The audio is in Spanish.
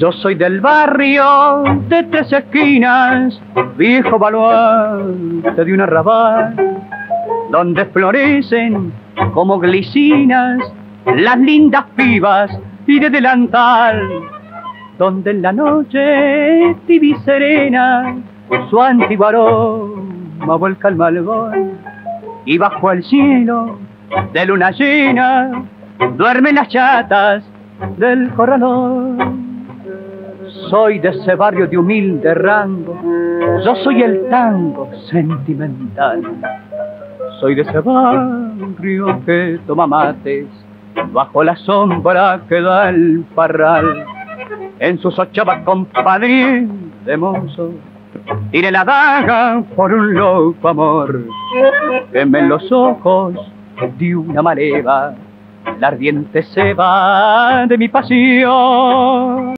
Yo soy del barrio de tres esquinas, viejo baluarte de un arrabal, donde florecen como glicinas las lindas pibas y de delantal, donde en la noche tibia y serena su antiguo aroma vuelca el malvón y bajo el cielo de luna llena duermen las chatas del corralón. Soy de ese barrio de humilde rango, yo soy el tango sentimental. Soy de ese barrio que toma mates bajo la sombra que da el parral. En sus ochavas compadre de mozo, tire la daga por un loco amor. Queme los ojos de una maleva, la ardiente ceba de mi pasión.